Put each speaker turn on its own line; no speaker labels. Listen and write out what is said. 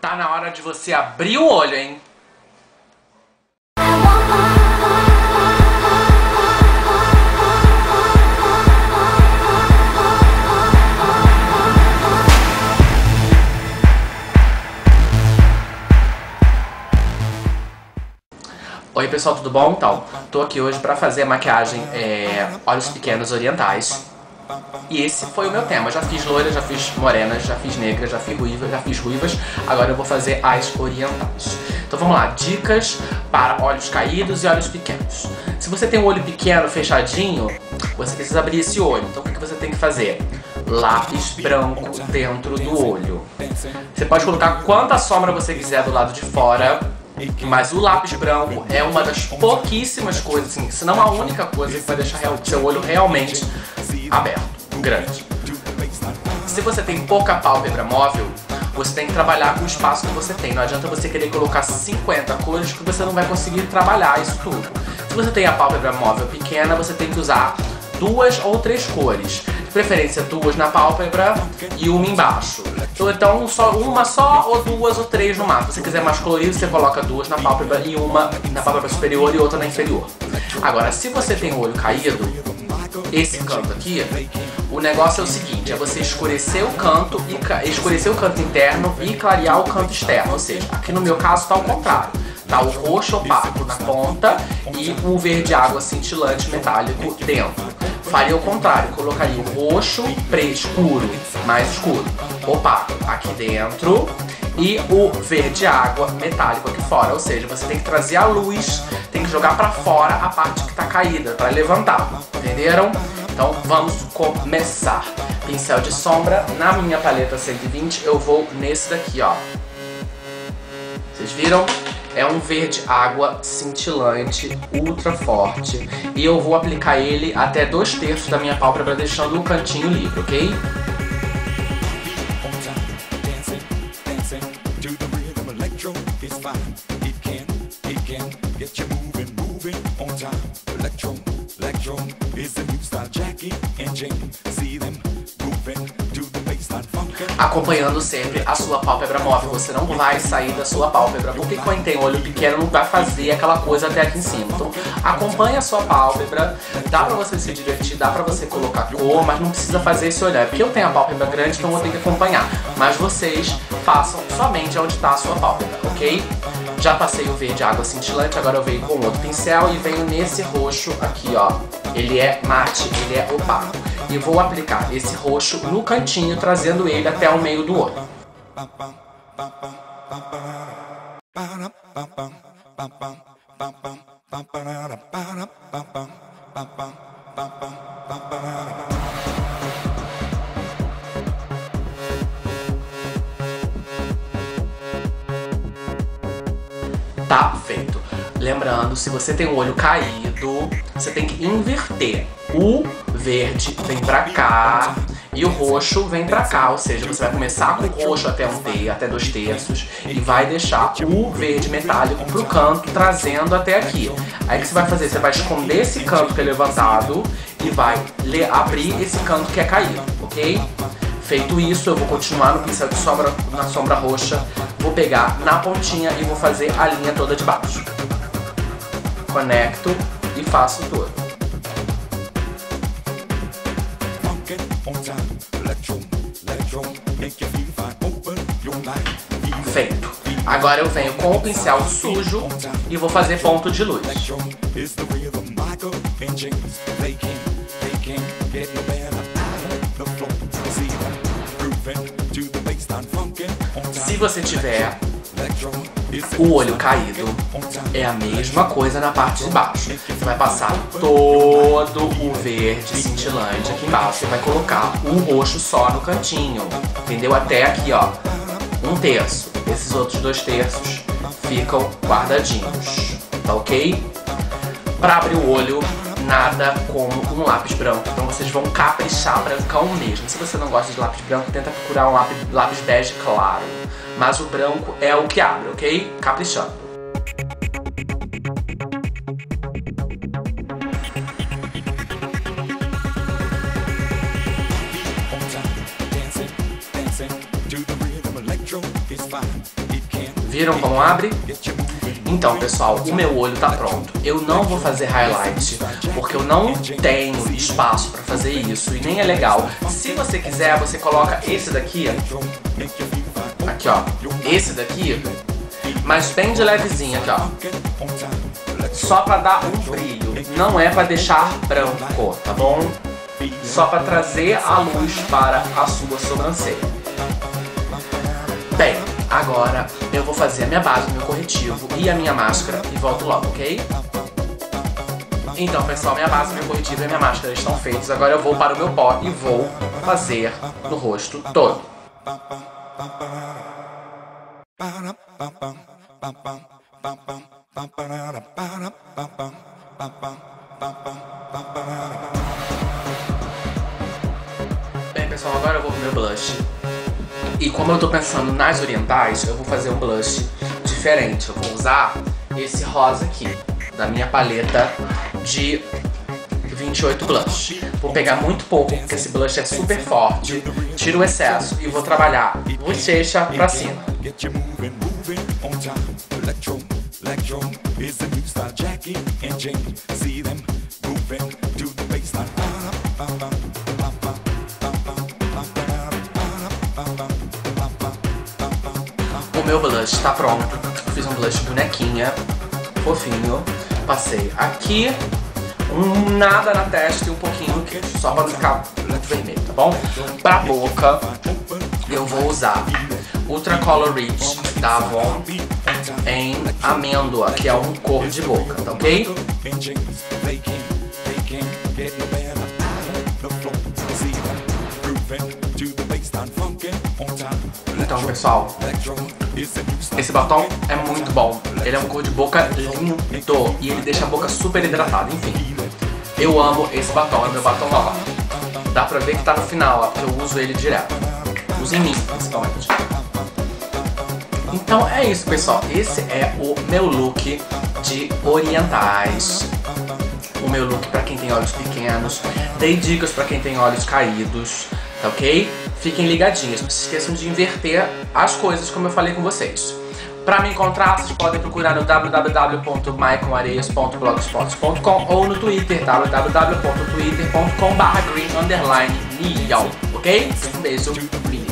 Tá na hora de você abrir o olho, hein? Oi pessoal, tudo bom? Então, tô aqui hoje pra fazer a maquiagem é, Olhos Pequenos Orientais E esse foi o meu tema, já fiz loiras, já fiz morenas, já fiz negras, já fiz ruivas, já fiz ruivas. Agora eu vou fazer as orientais. Então vamos lá, dicas para olhos caídos e olhos pequenos. Se você tem um olho pequeno, fechadinho, você precisa abrir esse olho. Então o que você tem que fazer? Lápis branco dentro do olho. Você pode colocar quanta sombra você quiser do lado de fora mas o lápis branco é uma das pouquíssimas coisas, assim, se não a única coisa que vai deixar seu olho realmente aberto, grande. Se você tem pouca pálpebra móvel, você tem que trabalhar com o espaço que você tem. Não adianta você querer colocar 50 cores que você não vai conseguir trabalhar isso tudo. Se você tem a pálpebra móvel pequena, você tem que usar duas ou três cores. De preferência duas na pálpebra e uma embaixo. Então só, uma só ou duas ou três no máximo. Se você quiser mais colorido, você coloca duas na pálpebra e uma na pálpebra superior e outra na inferior. Agora, se você tem o olho caído, esse canto aqui, o negócio é o seguinte, é você escurecer o canto e escurecer o canto interno e clarear o canto externo. Ou seja, aqui no meu caso está ao contrário. Tá o roxo opaco na ponta e o verde água cintilante metálico dentro. Faria o contrário, colocaria o roxo escuro, mais escuro, opaco aqui dentro e o verde água metálico aqui fora. Ou seja, você tem que trazer a luz, tem que jogar para fora a parte que está caída para levantar. Entenderam? Então vamos começar. Pincel de sombra, na minha paleta 120 eu vou nesse daqui, ó. Vocês viram? É um verde água cintilante, ultra forte. E eu vou aplicar ele até dois terços da minha pálpebra, deixando o cantinho livre, ok? See them moving acompanhando sempre a sua pálpebra móvel. Você não vai sair da sua pálpebra, porque quem tem olho pequeno não vai fazer aquela coisa até aqui em cima. Então, acompanhe a sua pálpebra, dá pra você se divertir, dá pra você colocar cor, mas não precisa fazer esse olhar. Porque eu tenho a pálpebra grande, então eu vou ter que acompanhar. Mas vocês façam somente onde está a sua pálpebra, ok? Já passei o verde água cintilante, agora eu venho com outro pincel e venho nesse roxo aqui, ó. Ele é mate, ele é opaco e vou aplicar esse roxo no cantinho, trazendo ele até o meio do olho. Tá feito. Lembrando, se você tem o olho caído, você tem que inverter. O verde vem pra cá e o roxo vem pra cá, ou seja, você vai começar com o roxo até um terço, até dois terços e vai deixar o verde metálico pro canto, trazendo até aqui. Aí o que você vai fazer? Você vai esconder esse canto que é levantado e vai abrir esse canto que é caído, ok? Feito isso, eu vou continuar no pincel de sombra, na sombra roxa, vou pegar na pontinha e vou fazer a linha toda de baixo. Conecto e faço todo. Feito. Agora eu venho com o pincel sujo e vou fazer ponto de luz. Você tiver o olho caído, é a mesma coisa na parte de baixo. Você vai passar todo o verde cintilante aqui embaixo e vai colocar o roxo só no cantinho, entendeu? Até aqui, ó, um terço. Esses outros dois terços ficam guardadinhos, tá ok? Para abrir o olho, nada como um lápis branco. Então vocês vão caprichar brancão mesmo. Se você não gosta de lápis branco, tenta procurar um lápis, lápis bege claro. Mas o branco é o que abre, ok? Caprichando. Viram como abre? Então, pessoal, o meu olho tá pronto. Eu não vou fazer highlight, porque eu não tenho espaço pra fazer isso e nem é legal. Se você quiser, você coloca esse daqui, aqui ó, esse daqui, mas bem de levezinho aqui ó. Só pra dar um brilho, não é pra deixar branco, tá bom? Só pra trazer a luz para a sua sobrancelha. Bem, agora eu vou fazer a minha base, meu corretivo e a minha máscara e volto logo, ok? Então, pessoal, minha base, meu corretivo e minha máscara estão feitos. Agora eu vou para o meu pó e vou fazer no rosto todo. Bem, pessoal, agora eu vou pro meu blush. E como eu tô pensando nas orientais, eu vou fazer um blush diferente. Eu vou usar esse rosa aqui, da minha paleta de 28 blush. Vou pegar muito pouco, porque esse blush é super forte. Tiro o excesso e vou trabalhar bochecha pra cima. O meu blush tá pronto. Fiz um blush bonequinha, fofinho. Passei aqui, um nada na testa e um pouquinho queixo, só pra ficar muito vermelho, tá bom? Pra boca, eu vou usar Ultra Color Rich da Avon em amêndoa, que é um cor de boca, tá ok? Então, pessoal, esse batom é muito bom. Ele é um cor de boca lindo e ele deixa a boca super hidratada. Enfim, eu amo esse batom, é meu batom ó. Dá pra ver que tá no final, ó, porque eu uso ele direto. Uso em mim, principalmente. Então é isso, pessoal. Esse é o meu look de orientais. O meu look pra quem tem olhos pequenos. Dei dicas pra quem tem olhos caídos, tá ok? Fiquem ligadinhos, não se esqueçam de inverter as coisas como eu falei com vocês. Para me encontrar, vocês podem procurar no www.maiconareias.blogspot.com ou no Twitter, www.twitter.com.br green ok? Um beijo, obrigado.